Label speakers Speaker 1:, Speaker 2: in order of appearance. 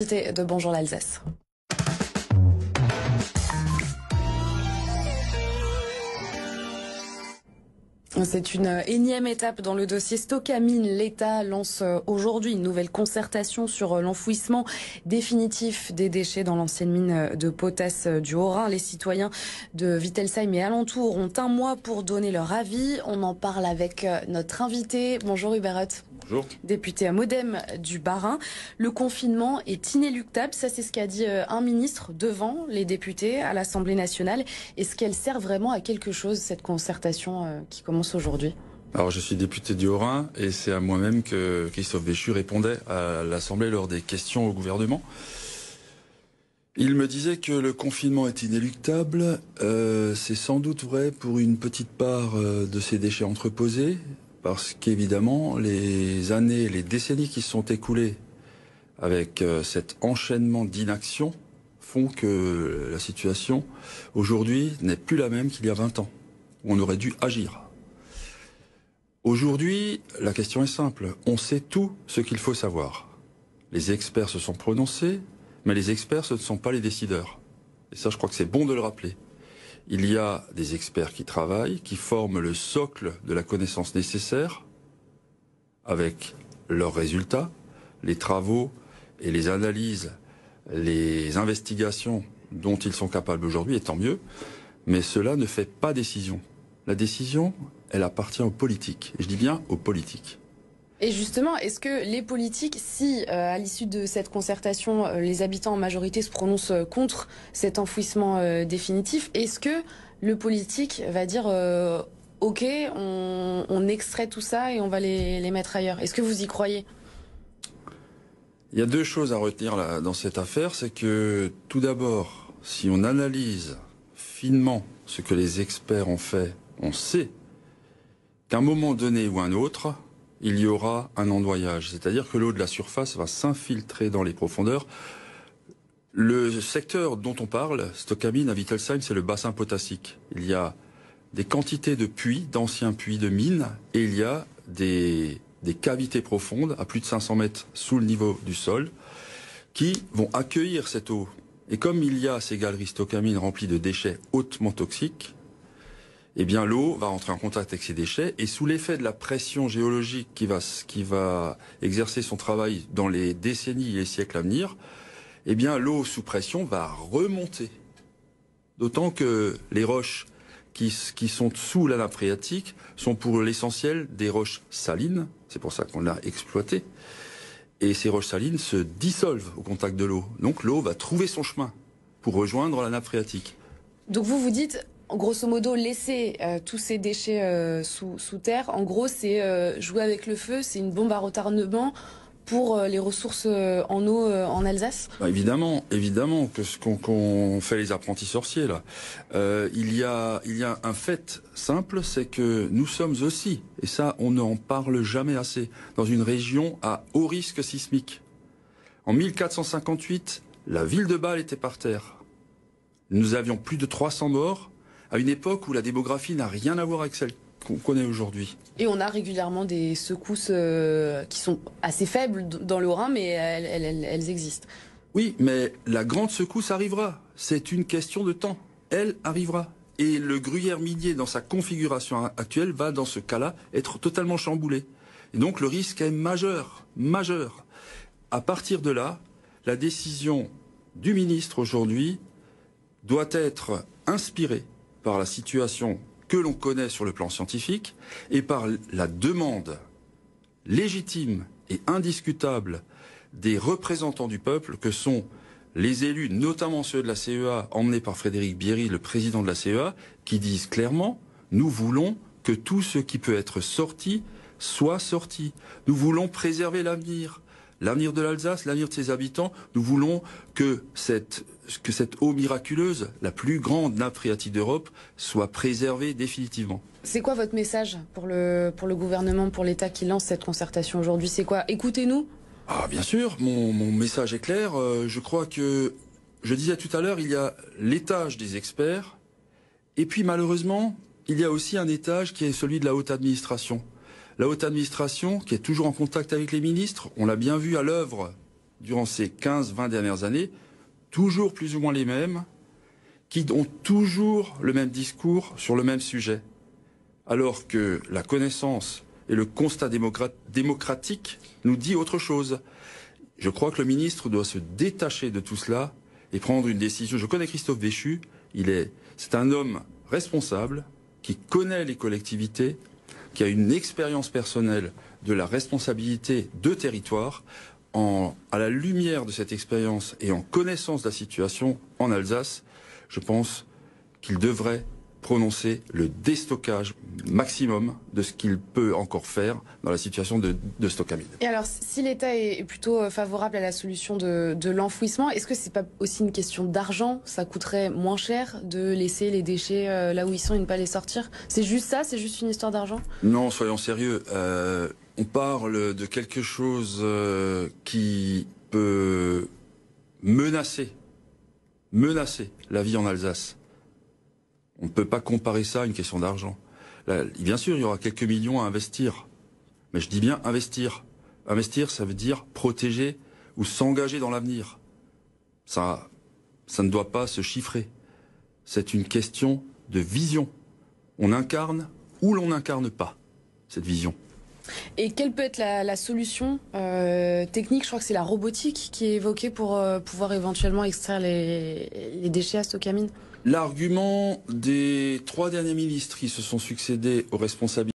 Speaker 1: de Bonjour l'Alsace. C'est une énième étape dans le dossier Stocamine. L'État lance aujourd'hui une nouvelle concertation sur l'enfouissement définitif des déchets dans l'ancienne mine de potasse du Haut-Rhin. Les citoyens de Wittelsheim et alentours ont un mois pour donner leur avis. On en parle avec notre invité. Bonjour Hubert
Speaker 2: Bonjour.
Speaker 1: Député à Modem du Bas-Rhin. Le confinement est inéluctable. Ça, c'est ce qu'a dit un ministre devant les députés à l'Assemblée nationale. Est-ce qu'elle sert vraiment à quelque chose, cette concertation qui commence aujourd'hui?
Speaker 2: Alors je suis député du Haut-Rhin et c'est à moi-même que Christophe Béchu répondait à l'Assemblée lors des questions au gouvernement. Il me disait que le confinement est inéluctable. Euh, c'est sans doute vrai pour une petite part euh, de ces déchets entreposés, parce qu'évidemment, les années, les décennies qui se sont écoulées avec euh, cet enchaînement d'inaction font que la situation aujourd'hui n'est plus la même qu'il y a 20 ans, on aurait dû agir. Aujourd'hui, la question est simple. On sait tout ce qu'il faut savoir. Les experts se sont prononcés, mais les experts, ce ne sont pas les décideurs. Et ça, je crois que c'est bon de le rappeler. Il y a des experts qui travaillent, qui forment le socle de la connaissance nécessaire, avec leurs résultats, les travaux et les analyses, les investigations dont ils sont capables aujourd'hui, et tant mieux. Mais cela ne fait pas décision. La décision, elle appartient aux politiques. Et je dis bien aux politiques.
Speaker 1: Et justement, est-ce que les politiques, si euh, à l'issue de cette concertation, euh, les habitants en majorité se prononcent euh, contre cet enfouissement définitif, est-ce que le politique va dire OK, on, extrait tout ça et on va les, mettre ailleurs? Est-ce que vous y croyez?
Speaker 2: Il y a deux choses à retenir dans cette affaire. C'est que tout d'abord, si on analyse finement ce que les experts ont fait, on sait qu'à un moment donné ou un autre, il y aura un endoyage. C'est-à-dire que l'eau de la surface va s'infiltrer dans les profondeurs. Le secteur dont on parle, Stockamine à Wittelsheim, c'est le bassin potassique. Il y a des quantités de puits, d'anciens puits de mines, et il y a des, des cavités profondes à plus de 500 mètres sous le niveau du sol qui vont accueillir cette eau. Et comme il y a ces galeries Stockamine remplies de déchets hautement toxiques, eh bien l'eau va entrer en contact avec ces déchets et sous l'effet de la pression géologique qui va, qui va exercer son travail dans les décennies et les siècles à venir, eh bien l'eau sous pression va remonter. D'autant que les roches qui, qui, sont sous la nappe phréatique sont pour l'essentiel des roches salines, c'est pour ça qu'on l'a exploité, et ces roches salines se dissolvent au contact de l'eau. Donc l'eau va trouver son chemin pour rejoindre la nappe phréatique.
Speaker 1: Donc vous vous dites, grosso modo, laisser euh, tous ces déchets euh, sous, terre, en gros, c'est euh, jouer avec le feu, c'est une bombe à retardement pour les ressources en eau en Alsace
Speaker 2: bah Évidemment, évidemment que ce qu'on qu fait les apprentis sorciers là. il y a il y a un fait simple, c'est que nous sommes aussi, et ça on n'en parle jamais assez, dans une région à haut risque sismique. En 1458, la ville de Bâle était par terre. Nous avions plus de 300 morts à une époque où la démographie n'a rien à voir avec celle qu'on connaît aujourd'hui.
Speaker 1: Et on a régulièrement des secousses euh, qui sont assez faibles dans le Rhin, mais elles, elles, elles, existent.
Speaker 2: Oui, mais la grande secousse arrivera. C'est une question de temps. Elle arrivera. Et le gruyère minier, dans sa configuration actuelle, va, dans ce cas-là, être totalement chamboulé. Et donc le risque est majeur, majeur. À partir de là, la décision du ministre aujourd'hui doit être inspirée par la situation que l'on connaît sur le plan scientifique et par la demande légitime et indiscutable des représentants du peuple que sont les élus, notamment ceux de la CEA, emmenés par Frédéric Bierry, le président de la CEA, qui disent clairement nous voulons que tout ce qui peut être sorti soit sorti. Nous voulons préserver l'avenir, l'avenir de l'Alsace, l'avenir de ses habitants. Nous voulons que cette que cette eau miraculeuse, la plus grande nappe phréatique d'Europe, soit préservée définitivement.
Speaker 1: C'est quoi votre message pour le, pour le gouvernement, pour l'État qui lance cette concertation aujourd'hui? C'est quoi? Écoutez-nous
Speaker 2: ah, Bien sûr, mon, mon, message est clair. Euh, je crois que, je disais tout à l'heure, il y a l'étage des experts, et puis malheureusement, il y a aussi un étage qui est celui de la haute administration. La haute administration, qui est toujours en contact avec les ministres, on l'a bien vu à l'œuvre durant ces 15-20 dernières années, toujours plus ou moins les mêmes, qui ont toujours le même discours sur le même sujet, alors que la connaissance et le constat démocratique nous dit autre chose. Je crois que le ministre doit se détacher de tout cela et prendre une décision. Je connais Christophe Béchu, il est, c'est un homme responsable qui connaît les collectivités, qui a une expérience personnelle de la responsabilité de territoire. À la lumière de cette expérience et en connaissance de la situation en Alsace, je pense qu'il devrait prononcer le déstockage maximum de ce qu'il peut encore faire dans la situation de, de Stockamine.
Speaker 1: Et alors, si l'État est plutôt euh, favorable à la solution de, de l'enfouissement, est-ce que c'est pas aussi une question d'argent? Ça coûterait moins cher de laisser les déchets euh, là où ils sont et ne pas les sortir? C'est juste ça? C'est juste une histoire d'argent?
Speaker 2: Non, soyons sérieux. Euh, on parle de quelque chose qui peut menacer, menacer la vie en Alsace. On ne peut pas comparer ça à une question d'argent. Bien sûr, il y aura quelques millions à investir. Mais je dis bien investir. Investir, ça veut dire protéger ou s'engager dans l'avenir. Ça, ça ne doit pas se chiffrer. C'est une question de vision. On incarne ou l'on n'incarne pas cette vision.
Speaker 1: Et quelle peut être la, solution euh, technique? Je crois que c'est la robotique qui est évoquée pour euh, pouvoir éventuellement extraire les, les déchets à Stockamine.
Speaker 2: L'argument des trois derniers ministres qui se sont succédés aux responsabilités